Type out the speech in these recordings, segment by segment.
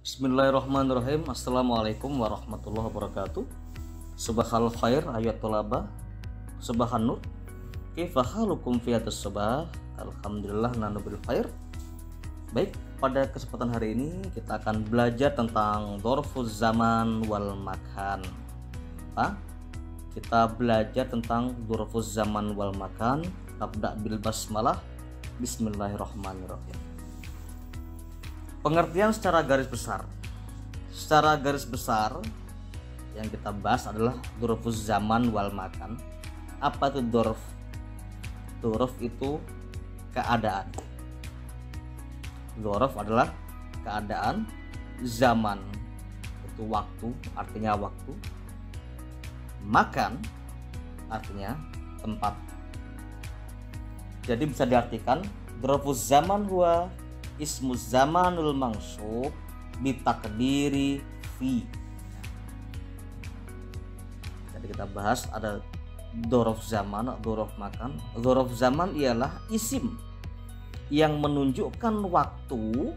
Bismillahirrahmanirrahim. Assalamualaikum warahmatullahi wabarakatuh. Subahal khair ayat tolaba Subahan nur. Kaifa halukum fi atas subah Alhamdulillah nanu bil khair. Baik, pada kesempatan hari ini kita akan belajar tentang Dorfuz zaman wal makan. Apa? Kita belajar tentang Dorfuz zaman wal makan. Tabda bil basmalah. Bismillahirrahmanirrahim Pengertian secara garis besar. Secara garis besar yang kita bahas adalah durufus zaman wal makan. Apa itu duruf? Duruf itu keadaan. Duruf adalah keadaan, zaman itu waktu, artinya waktu. Makan artinya tempat. Jadi bisa diartikan durufus zaman huwa ismu zamanul mangsub bitakdiri fi. Jadi kita bahas ada dorof zaman dorof makan. Dorof zaman ialah isim yang menunjukkan waktu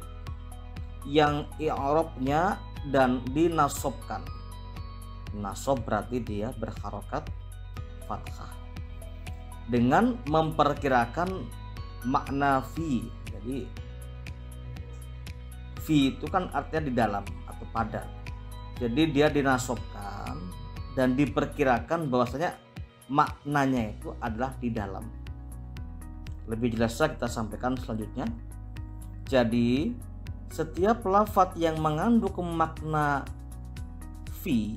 yang i'rabnya dan dinasobkan nasob berarti dia berharokat fathah. Dengan memperkirakan makna fi. Jadi fi itu kan artinya di dalam atau pada. Jadi dia dinasobkan dan diperkirakan bahwasanya maknanya itu adalah di dalam. Lebih jelasnya kita sampaikan selanjutnya. Jadi setiap lafat yang mengandung makna fi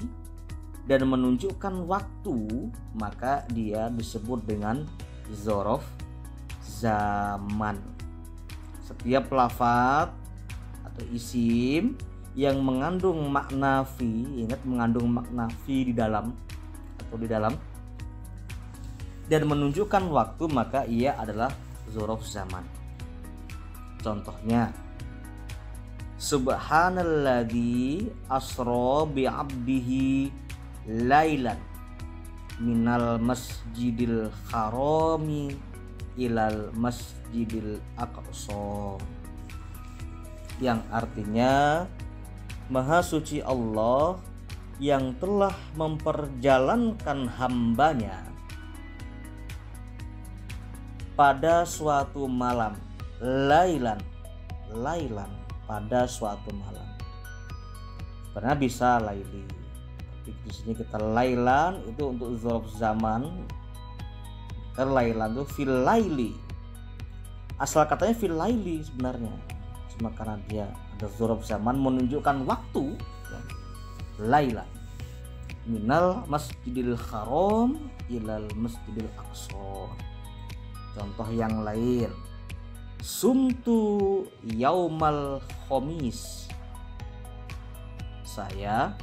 dan menunjukkan waktu maka dia disebut dengan zorof zaman. Setiap lafat atau isim yang mengandung makna fi ingat mengandung makna fi di dalam atau di dalam dan menunjukkan waktu maka ia adalah zorof zaman. Contohnya subhanalladzi asra bi abdihi lailan minal masjidil harami ilal masjidil aqsa yang artinya Maha Suci Allah yang telah memperjalankan hambanya pada suatu malam lailan lailan pada suatu malam. Karena bisa laili tapi di sini kita lailan itu untuk zorof zaman. Lailan itu fil laili. Asal katanya fil laili sebenarnya cuma karena dia ada zorof zaman menunjukkan waktu. Laila. Minal masjidil haram ilal masjidil aqsa. Contoh yang lain. Sumtu yaumal khomis. Saya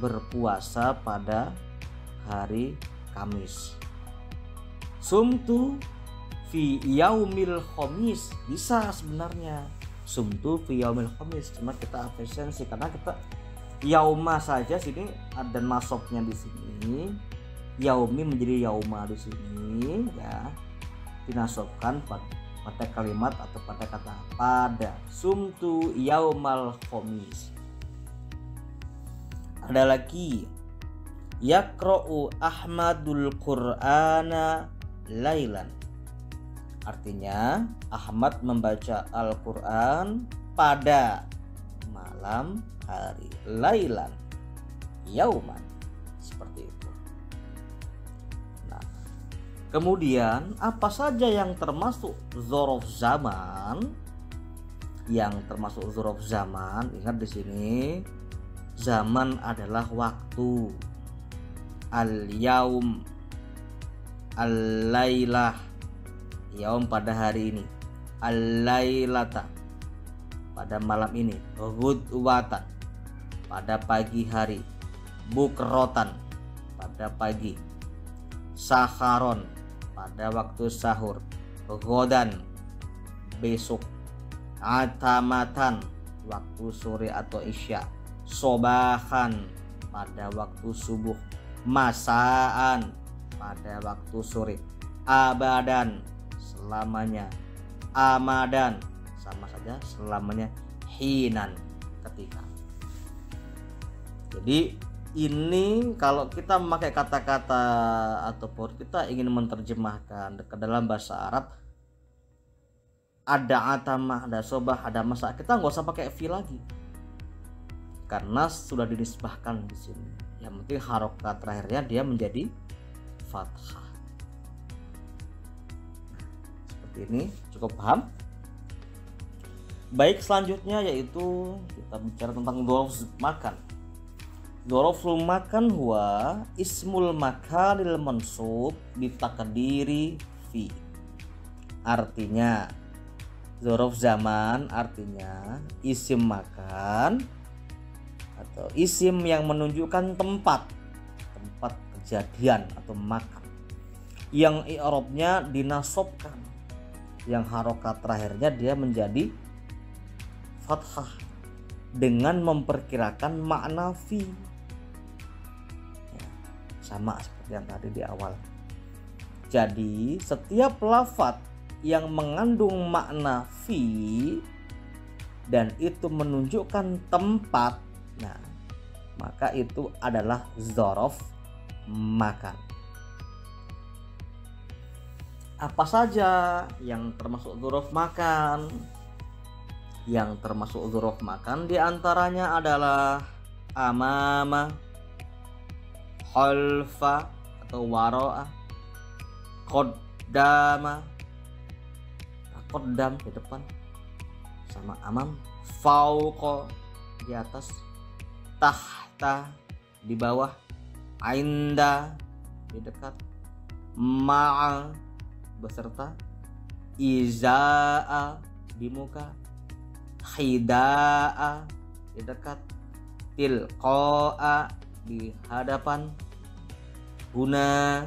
berpuasa pada hari Kamis. Sumtu fi yaumil khomis. Bisa sebenarnya sumtu fi yaumil khamis. Cuma kita efisiensi karena kita yauma saja sini ada nasabnya di sini yaumi menjadi yauma di sini ya. Dinasobkan pada kalimat atau pada kata pada sumtu yaumal khamis. Ada lagi yakro'u ahmadul qur'ana lailan Artinya Ahmad membaca Al-Quran pada malam hari Lailan Yauman. Seperti itu. Nah Kemudian apa saja yang termasuk zorof zaman? Yang termasuk zorof zaman Ingat di sini Zaman adalah waktu. Al-yaum Al-lailah yaum pada hari ini. Al-lailata. Pada malam ini. Ghudwatan pada pagi hari. Bukrotan. Pada pagi. Saharon pada waktu sahur. Godan besok. Atamatan. Waktu sore atau isya. Sobahan. Pada waktu subuh. Masaan. Pada waktu sore. Abadan selamanya amadan sama saja selamanya hinan ketika jadi ini kalau kita memakai kata-kata ataupun kita ingin menerjemahkan ke dalam bahasa Arab ada atama, ada sobah, ada masa kita nggak usah pakai fi lagi karena sudah dinisbahkan di sini. Yang penting harokat terakhirnya dia menjadi fathah. Ini cukup paham? Baik selanjutnya yaitu kita bicara tentang dorof makan. Dorof makan huwa ismul makanil mansub bitakdiri fi. Artinya Zorof zaman artinya isim makan atau isim yang menunjukkan tempat tempat kejadian atau makan yang i'robnya dinasobkan yang harokat terakhirnya dia menjadi fathah dengan memperkirakan makna fi. Ya, sama seperti yang tadi di awal. Jadi setiap lafat yang mengandung makna fi dan itu menunjukkan tempat nah maka itu adalah zorof makan apa saja yang termasuk zorof makan. Yang termasuk zuruf makan di antaranya adalah amama khalfa atau waro'a kodama kodam di depan sama amam. Fauko di atas tahta di bawah ainda di dekat ma'a beserta izaa di muka khida'a di dekat tilqa'a di hadapan huna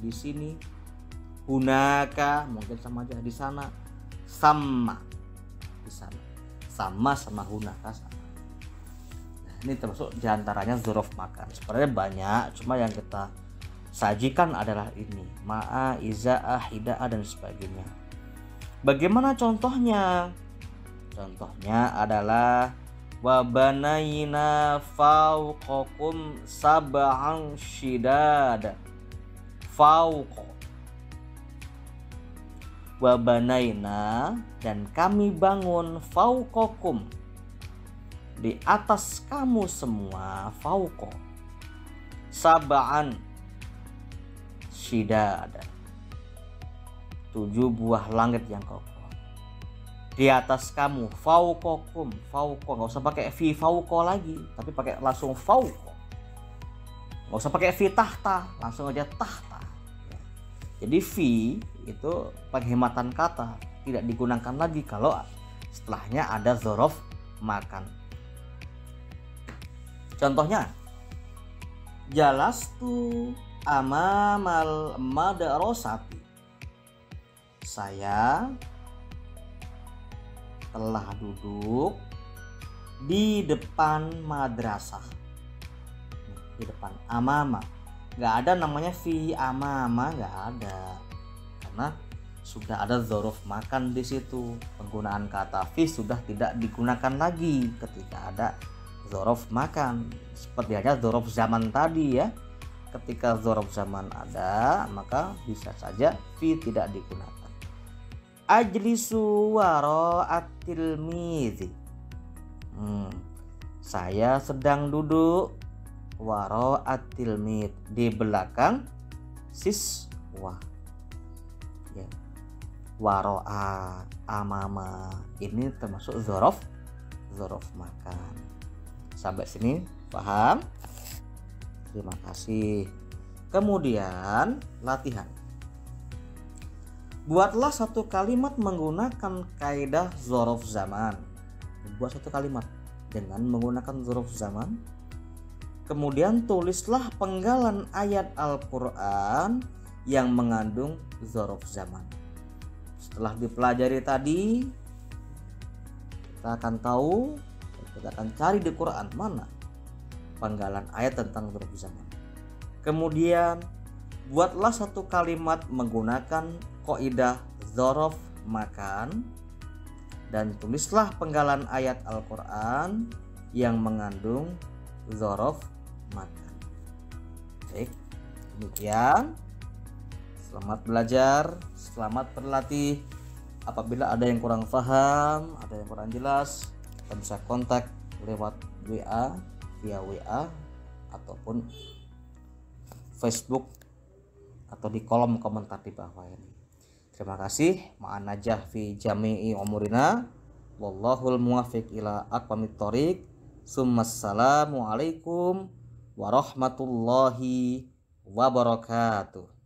di sini hunaka mungkin sama aja di sana sama di sana sama sama hunaka sama. Nah, ini termasuk di antaranya zorof makan. Sebenarnya banyak cuma yang kita sajikan adalah ini. Ma'a iza'ah hida'a dan sebagainya. Bagaimana contohnya? Contohnya adalah wabanaina fauqakum sab'an shidada. Fauq wabanaina dan kami bangun fauqakum di atas kamu semua fauqo sab'an shidada tujuh buah langit yang kokoh di atas kamu faukokum fauko. Nggak usah pakai fi fauko lagi tapi pakai langsung fauko. Nggak usah pakai fi tahta langsung aja tahta. Jadi fi itu penghematan kata tidak digunakan lagi kalau setelahnya ada zorof makan. Contohnya jalastu amamal madarosati saya telah duduk di depan madrasah. Di depan amama. Nggak ada namanya fi amama nggak ada. Karena sudah ada zorof makan di situ. Penggunaan kata fi sudah tidak digunakan lagi ketika ada zorof makan. Seperti hanya zorof zaman tadi ya ketika zorof zaman ada maka bisa saja fi tidak digunakan. Ajlisu waro atilmizi hmm, saya sedang duduk. Waro atilmid di belakang siswa ya. Waro'a amama. Ini termasuk zorof zorof makan. Sampai sini paham terima kasih kemudian latihan Buatlah satu kalimat menggunakan kaidah zorof zaman. Buat satu kalimat dengan menggunakan zorof zaman. Kemudian tulislah penggalan ayat Al-Quran yang mengandung zorof zaman. Setelah dipelajari tadi, kita akan tahu, kita akan cari di Quran mana penggalan ayat tentang zaman. Kemudian buatlah satu kalimat menggunakan koidah zorof makan dan tulislah penggalan ayat Al-Quran yang mengandung zorof makan. Baik, demikian. Selamat belajar, selamat berlatih. Apabila ada yang kurang paham, ada yang kurang jelas, kita bisa kontak lewat WA, via WA ataupun Facebook atau di kolom komentar di bawah ini. Terima kasih. Ma'an najah fi jami'i umurina. Wallahul muwafiq ila aqwamit thoriq. Summassalamu alaikum warahmatullahi wabarakatuh.